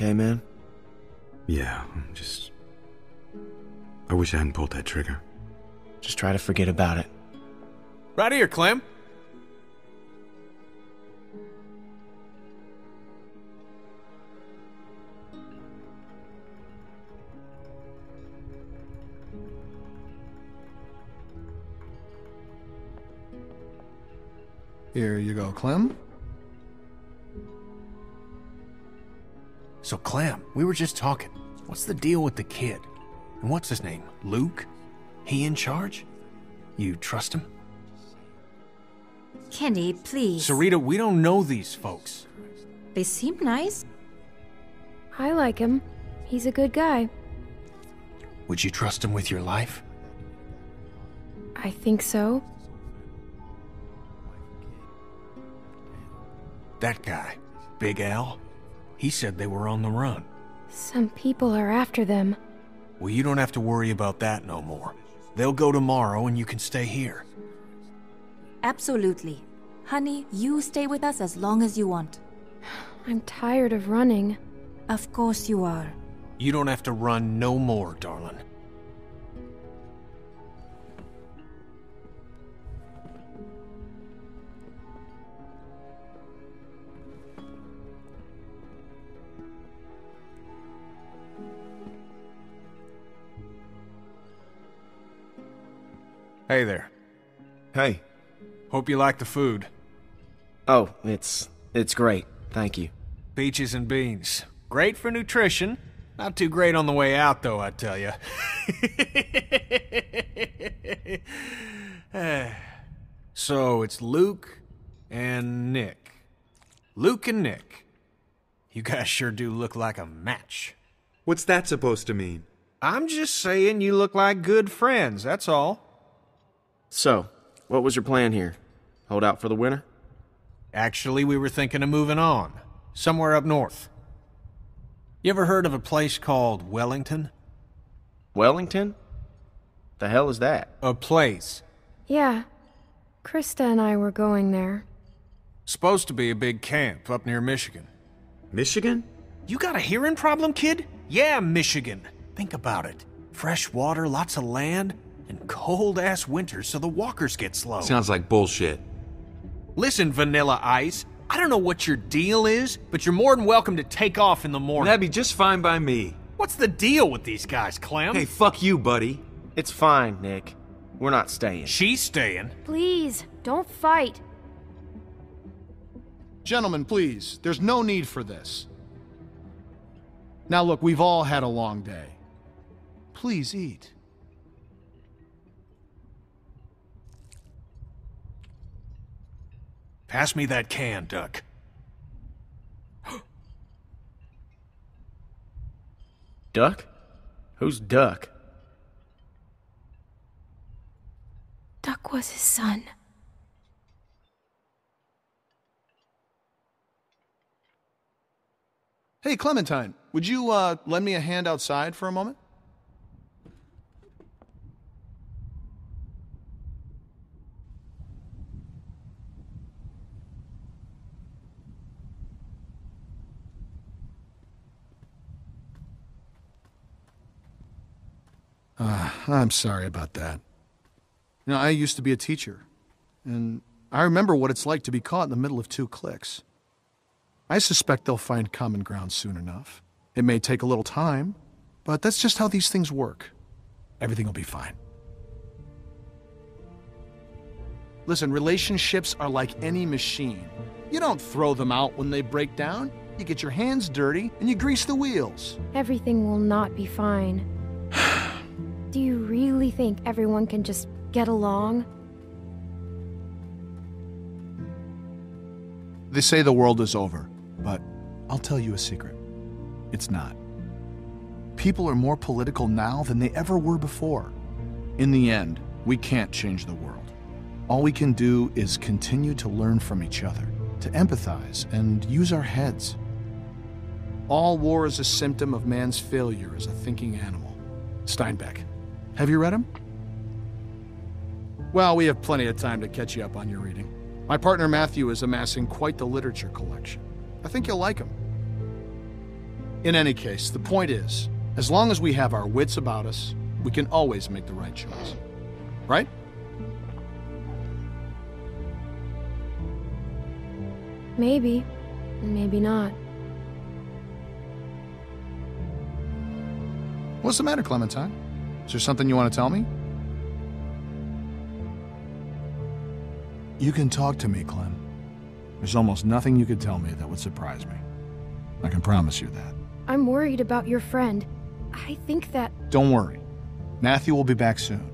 You okay, man? Yeah, I'm just. I wish I hadn't pulled that trigger. Just try to forget about it. Right here, Clem. Here you go, Clem. So, Clem, we were just talking. What's the deal with the kid? And what's his name? Luke? He in charge? You trust him? Kenny, please. Sarita, we don't know these folks. They seem nice. I like him. He's a good guy. Would you trust him with your life? I think so. That guy, Big Al, he said they were on the run. Some people are after them. Well, you don't have to worry about that no more. They'll go tomorrow and you can stay here. Absolutely. Honey, you stay with us as long as you want. I'm tired of running. Of course you are. You don't have to run no more, darling. Hey there. Hey. Hope you like the food. Oh, it's it's great. Thank you. Peaches and beans. Great for nutrition. Not too great on the way out, though, I tell you. so it's Luke and Nick. Luke and Nick. You guys sure do look like a match. What's that supposed to mean? I'm just saying you look like good friends, that's all. So, what was your plan here? Hold out for the winter? Actually, we were thinking of moving on. Somewhere up north. You ever heard of a place called Wellington? Wellington? The hell is that? A place. Yeah. Christa and I were going there. Supposed to be a big camp up near Michigan. Michigan? You got a hearing problem, kid? Yeah, Michigan. Think about it. Fresh water, lots of land, and cold ass winters so the walkers get slow. Sounds like bullshit. Listen, Vanilla Ice, I don't know what your deal is, but you're more than welcome to take off in the morning. That'd be just fine by me. What's the deal with these guys, Clem? Hey, fuck you, buddy. It's fine, Nick. We're not staying. She's staying. Please, don't fight. Gentlemen, please, there's no need for this. Now look, we've all had a long day. Please eat. Pass me that can, Duck. Duck? Who's Duck? Duck was his son. Hey, Clementine, would you uh, lend me a hand outside for a moment? Uh, I'm sorry about that. You know, I used to be a teacher, and I remember what it's like to be caught in the middle of two cliques. I suspect they'll find common ground soon enough. It may take a little time, but that's just how these things work. Everything will be fine. Listen, relationships are like any machine. You don't throw them out when they break down. You get your hands dirty and you grease the wheels. Everything will not be fine. Do you really think everyone can just get along? They say the world is over, but I'll tell you a secret. It's not. People are more political now than they ever were before. In the end, we can't change the world. All we can do is continue to learn from each other, to empathize, and use our heads. All war is a symptom of man's failure as a thinking animal. Steinbeck. Have you read them? Well, we have plenty of time to catch you up on your reading. My partner Matthew is amassing quite the literature collection. I think you'll like him. In any case, the point is, as long as we have our wits about us, we can always make the right choice. Right? Maybe. Maybe not. What's the matter, Clementine? Is there something you want to tell me? You can talk to me, Clem. There's almost nothing you could tell me that would surprise me. I can promise you that. I'm worried about your friend. I think that. Don't worry. Matthew will be back soon,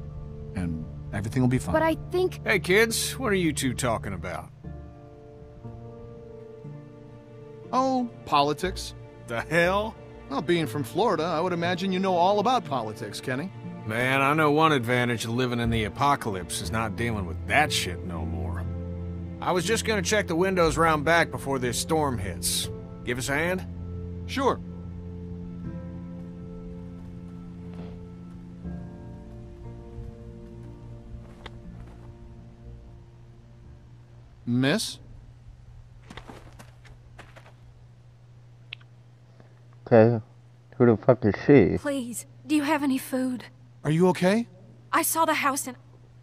and everything will be fine. But I think. Hey, kids, what are you two talking about? Oh, politics. The hell? Well, being from Florida, I would imagine you know all about politics, Kenny. Man, I know one advantage of living in the apocalypse is not dealing with that shit no more. I was just gonna check the windows round back before this storm hits. Give us a hand? Sure. Miss? Okay. Who the fuck is she? Please, do you have any food? Are you okay? I saw the house and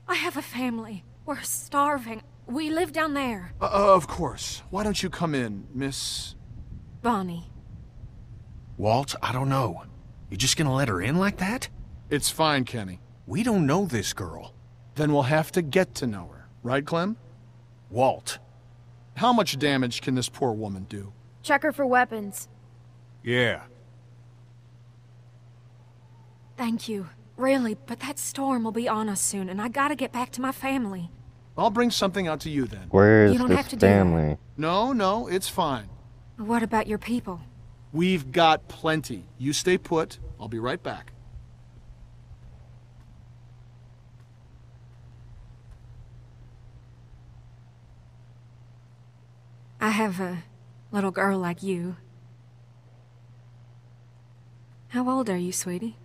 I have a family. We're starving. We live down there. Uh, uh, of course. Why don't you come in, Miss... Bonnie. Walt, I don't know. You're just gonna let her in like that? It's fine, Kenny. We don't know this girl. Then we'll have to get to know her. Right, Clem? Walt. How much damage can this poor woman do? Check her for weapons. Yeah. Thank you. Really, but that storm will be on us soon, and I gotta get back to my family. I'll bring something out to you then. Where is You don't this have to do family? No, no, it's fine. What about your people? We've got plenty. You stay put. I'll be right back. I have a little girl like you. How old are you, sweetie?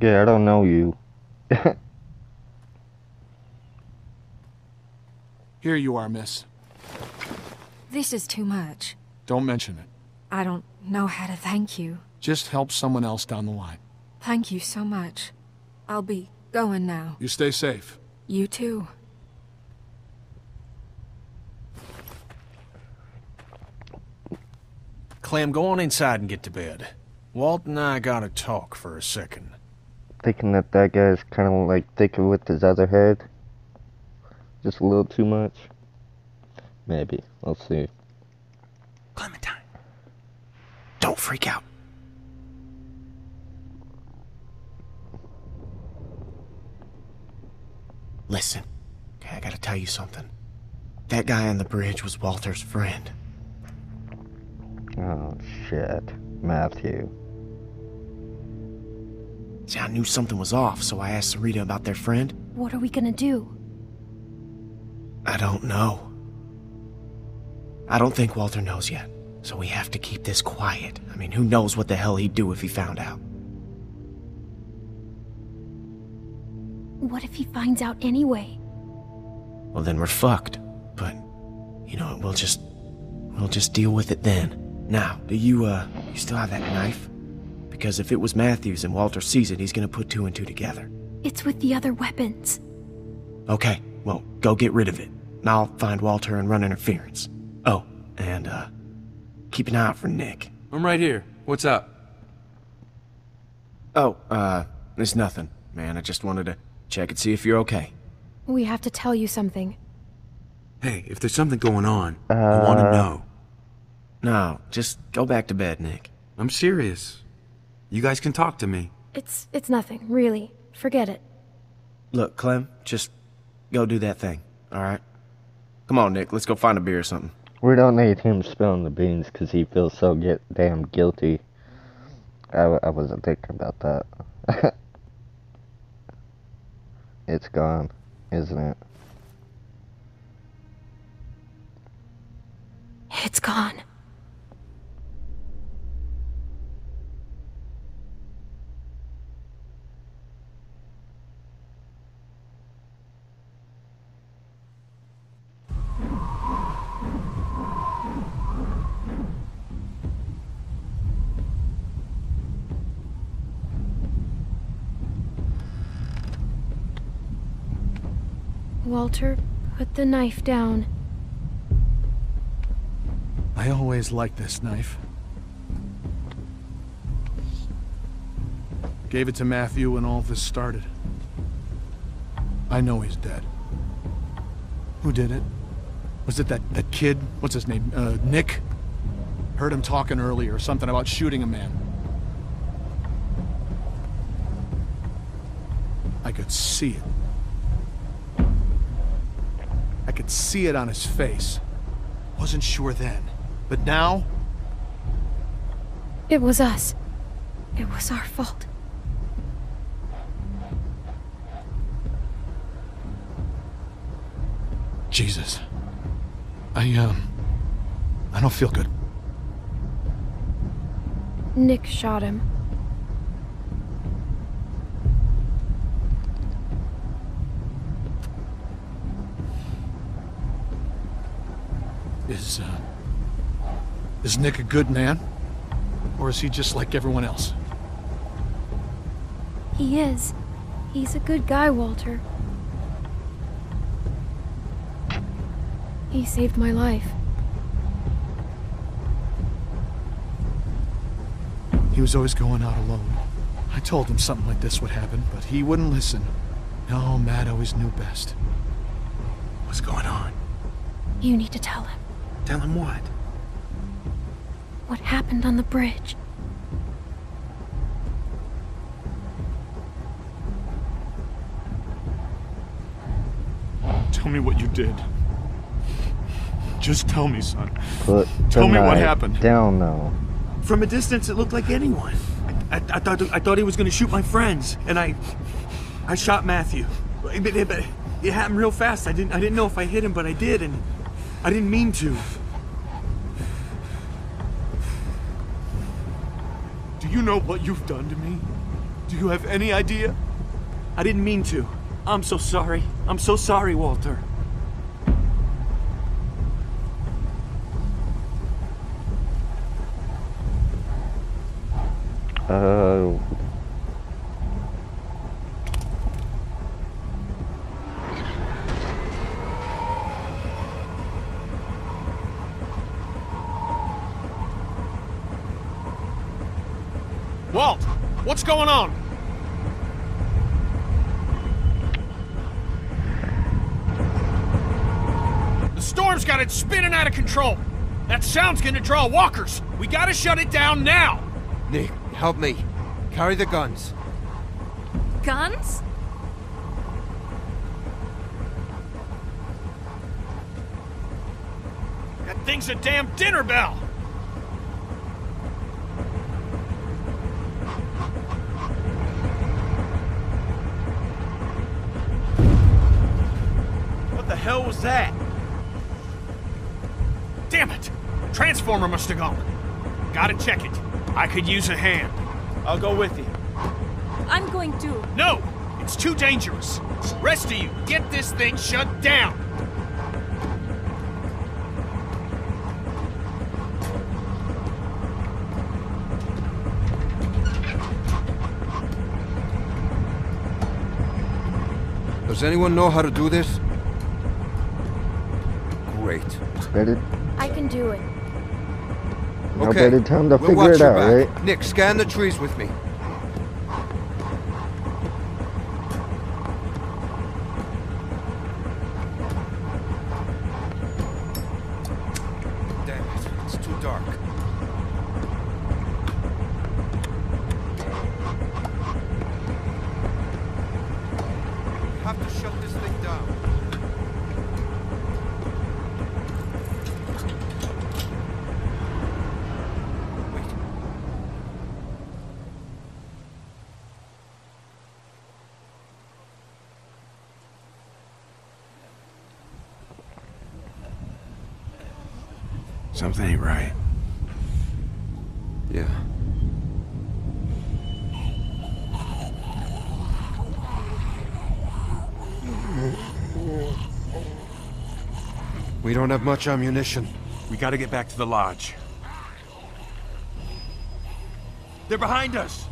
Yeah, I don't know you. Here you are, miss. This is too much. Don't mention it. I don't know how to thank you. Just help someone else down the line. Thank you so much. I'll be going now. You stay safe. You too. Clem, go on inside and get to bed. Walt and I gotta talk for a second. Thinking that that guy's kind of like thinking with his other head. Just a little too much. Maybe. We'll see. Clementine. Don't freak out. Listen, okay, I gotta tell you something. That guy on the bridge was Walter's friend. Oh, shit. Matthew. See, I knew something was off, so I asked Sarita about their friend. What are we gonna do? I don't know. I don't think Walter knows yet, so we have to keep this quiet. I mean, who knows what the hell he'd do if he found out? What if he finds out anyway? Well, then we're fucked. But, you know, we'll just. We'll just deal with it then. Now, do you, uh, you still have that knife? Because if it was Matthews and Walter sees it, he's gonna put two and two together. It's with the other weapons. Okay, well, go get rid of it. And I'll find Walter and run interference. Oh, and, uh, keep an eye out for Nick. I'm right here. What's up? Oh, uh, it's nothing, man. I just wanted to check and see if you're okay. We have to tell you something. Hey, if there's something going on, I want to Uh. know. No, just go back to bed, Nick. I'm serious. You guys can talk to me. It's it's nothing, really. Forget it. Look, Clem, just go do that thing, alright? Come on, Nick, let's go find a beer or something. We don't need him spilling the beans because he feels so get damn guilty. I, I wasn't thinking about that. it's gone, isn't it? It's gone. Walter, put the knife down. I always liked this knife. Gave it to Matthew when all this started. I know he's dead. Who did it? Was it that, that kid? What's his name? Uh, Nick? Heard him talking earlier, something about shooting a man. I could see it. I could see it on his face. Wasn't sure then. But now, It was us. It was our fault. Jesus. I, um. I don't feel good. Nick shot him. Is, uh. Is Nick a good man? Or is he just like everyone else? He is. He's a good guy, Walter. He saved my life. He was always going out alone. I told him something like this would happen, but he wouldn't listen. No, Matt always knew best. What's going on? You need to tell him Tell him what? what happened on the bridge. Tell me what you did. Just tell me, son. Put Tell me what happened. Down now. From a distance, it looked like anyone. I, I, I thought I thought he was going to shoot my friends, and I I shot Matthew. But, it- but it happened real fast. I didn't I didn't know if I hit him, but I did, and I didn't mean to. Know what you've done to me? Do you have any idea? I didn't mean to. I'm so sorry. I'm so sorry, Walter. Walt, what's going on? The storm's got it spinning out of control. That sound's gonna draw walkers. We gotta shut it down now. Nick, help me. Carry the guns. Guns? That thing's a damn dinner bell. Was that? Damn it! Transformer must have gone. Gotta check it. I could use a hand. I'll go with you. I'm going to. No! It's too dangerous. Rest of you, get this thing shut down! Does anyone know how to do this? Better, I can do it. now Okay. better time to we'll figure it out, back. right? Nick, scan the trees with me. Something ain't right. Yeah. We don't have much ammunition. We got to get back to the lodge. They're behind us.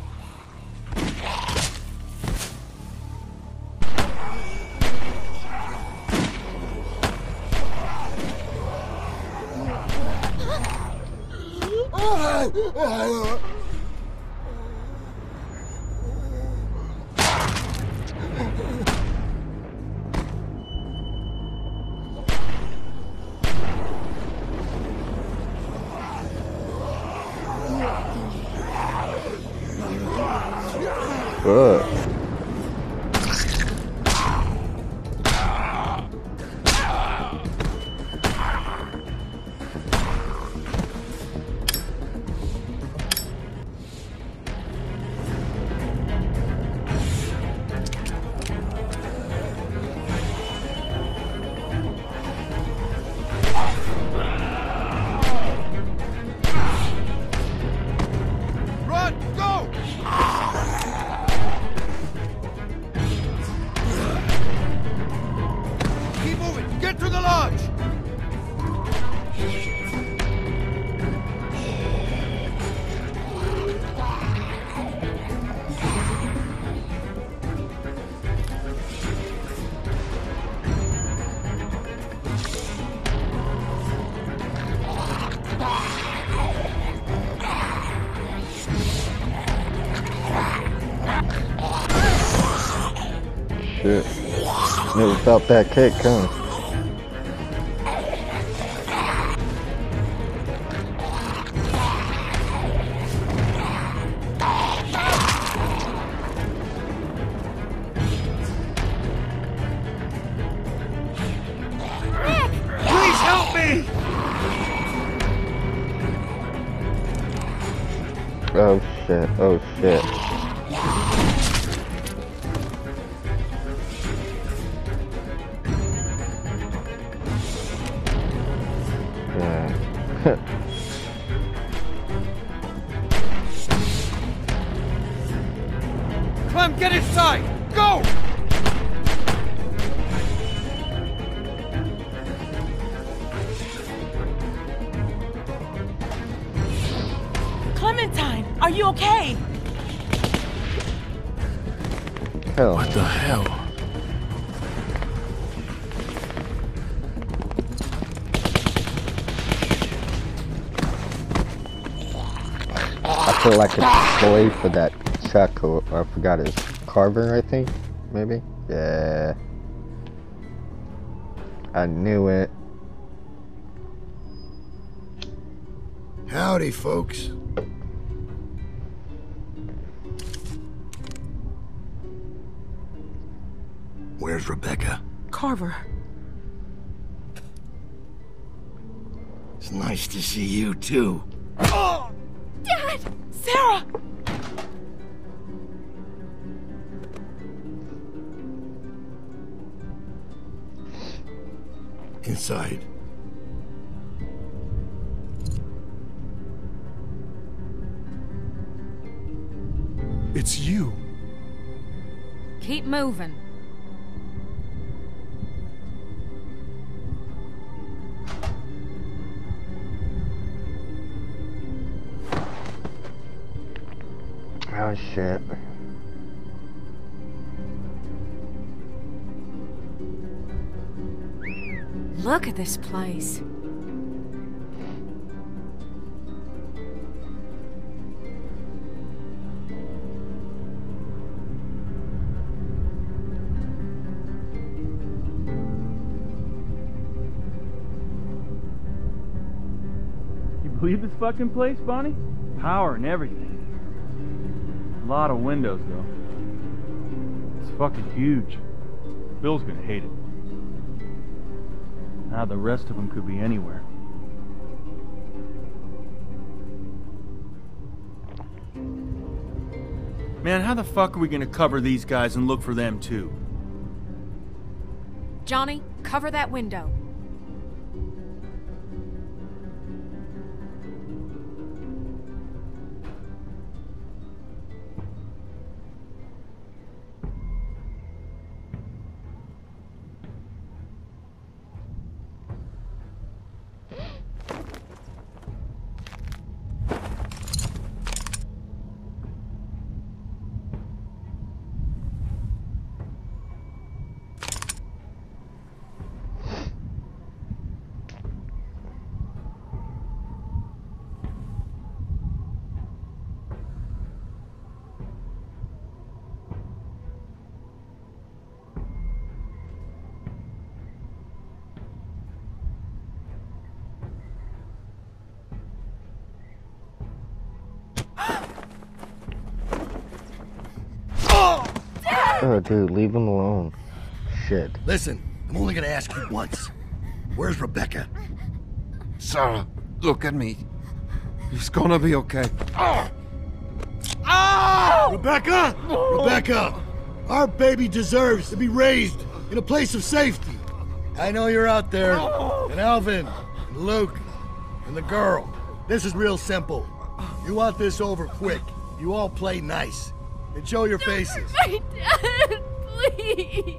Fuck. Felt that kick, huh? Yeah. Clem, get inside! Go! Clementine, are you okay? Hell. What the hell? I feel like a slave for that Chuck or I forgot his Carver, I think, maybe. Yeah. I knew it. Howdy, folks. Where's Rebecca? Carver. It's nice to see you, too. Oh! Dad! Sarah! Inside. It's you. Keep moving. Oh shit. Look at this place. You believe this fucking place, Bonnie? Power and everything. A lot of windows, though. It's fucking huge. Bill's gonna hate it. Now the rest of them could be anywhere. Man, how the fuck are we gonna cover these guys and look for them too? Johnny, cover that window. Oh, dude, leave him alone. Shit. Listen, I'm only gonna ask you once. Where's Rebecca? Sarah, look at me. He's gonna be okay. Ah! Ah! Rebecca! Rebecca! Our baby deserves to be raised in a place of safety. I know you're out there, and Alvin, and Luke, and the girl. This is real simple. You want this over quick. You all play nice. And show your faces. My dad, please.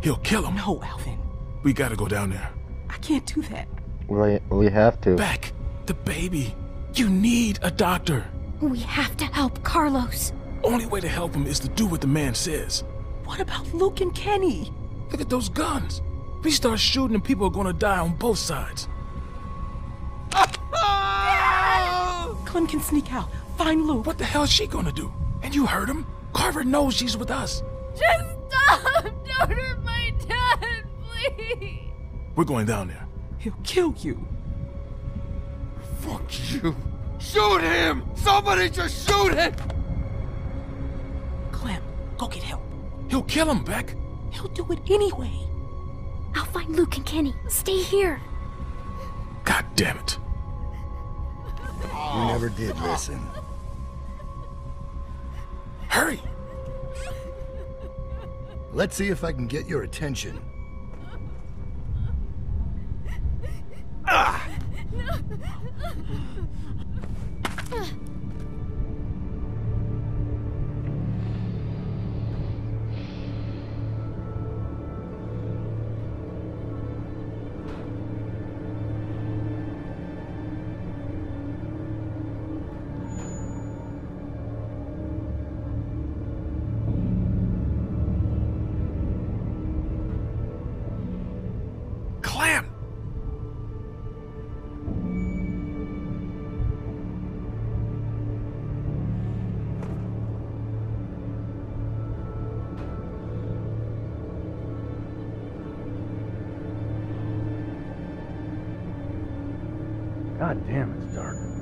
He'll kill him. No, Alvin. We gotta go down there. I can't do that. We, we have to. Beck, the baby. You need a doctor. We have to help Carlos. Only way to help him is to do what the man says. What about Luke and Kenny? Look at those guns. If we start shooting and people are gonna die on both sides. Clem can sneak out. Find Luke. What the hell is she gonna do? And you heard him. Carver knows she's with us. Just stop! Don't hurt my dad, please! We're going down there. He'll kill you. Fuck you. Shoot him! Somebody just shoot him! Clem, go get help. He'll kill him, Beck. He'll do it anyway. I'll find Luke and Kenny. Stay here. God damn it. Oh. You never did listen. Hurry! Let's see if I can get your attention. God damn, it's dark.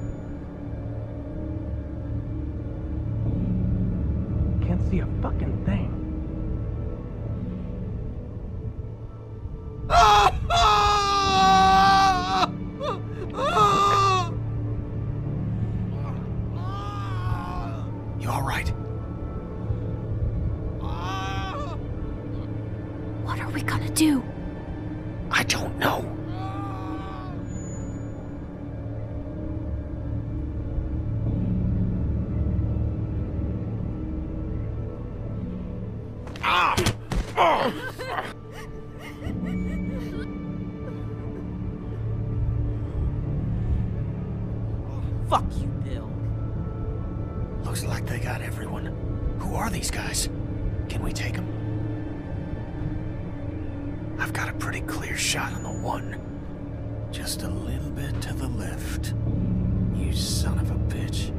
Everyone. Who are these guys? Can we take them? I've got a pretty clear shot on the one. Just a little bit to the left. You son of a bitch.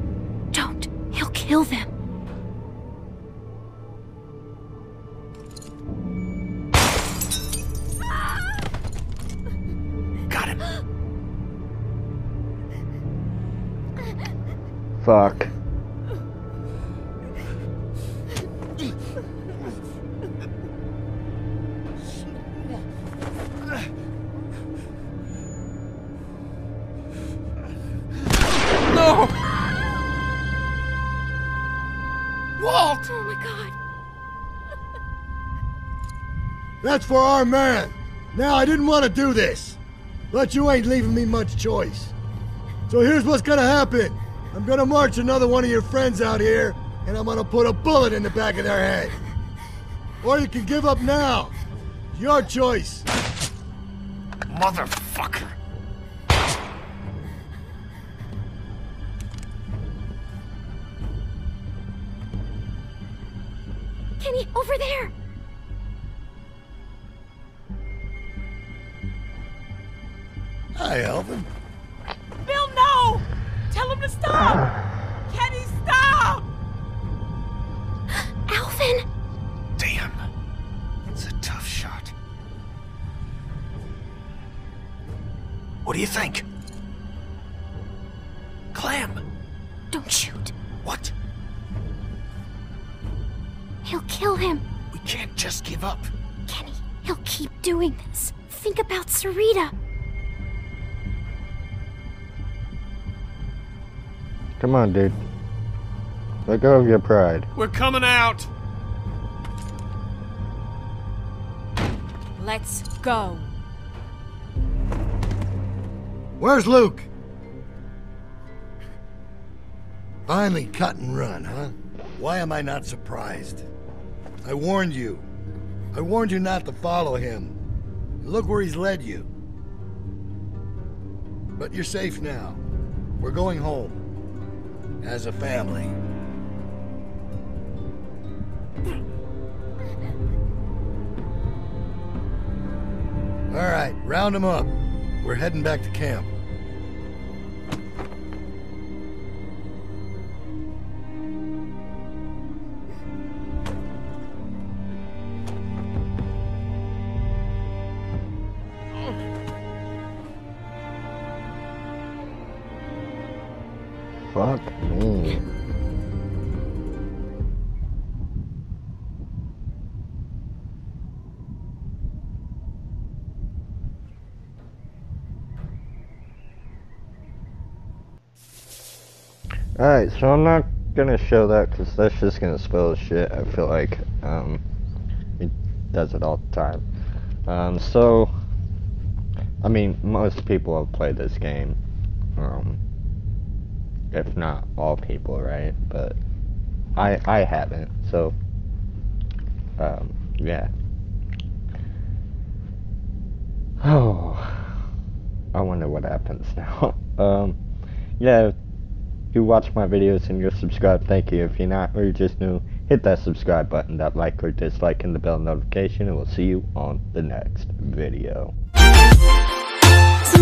Don't. He'll kill them. That's for our man. Now, I didn't want to do this, but you ain't leaving me much choice. So here's what's gonna happen. I'm gonna march another one of your friends out here, and I'm gonna put a bullet in the back of their head. Or you can give up now. Your choice. Motherfucker. Hi, Alvin. Bill, no! Tell him to stop! Kenny, stop! Alvin! Damn. It's a tough shot. What do you think? Clem! Don't shoot. What? He'll kill him. We can't just give up. Kenny, he'll keep doing this. Think about Sarita. Come on, dude. Let go of your pride. We're coming out! Let's go. Where's Luke? Finally cut and run, huh? Why am I not surprised? I warned you. I warned you not to follow him. Look where he's led you. But you're safe now. We're going home. As a family. All right, round them up. We're heading back to camp. So I'm not gonna show that because that's just gonna spoil shit. I feel like um, it does it all the time. Um, so, I mean, most people have played this game. Um, if not all people, right? But I I haven't. So, um, yeah. Oh, I wonder what happens now. um, yeah. You watch my videos and you're subscribed, thank you. If you're not or you're just new, hit that subscribe button, that like or dislike, and the bell notification, and we'll see you on the next video. So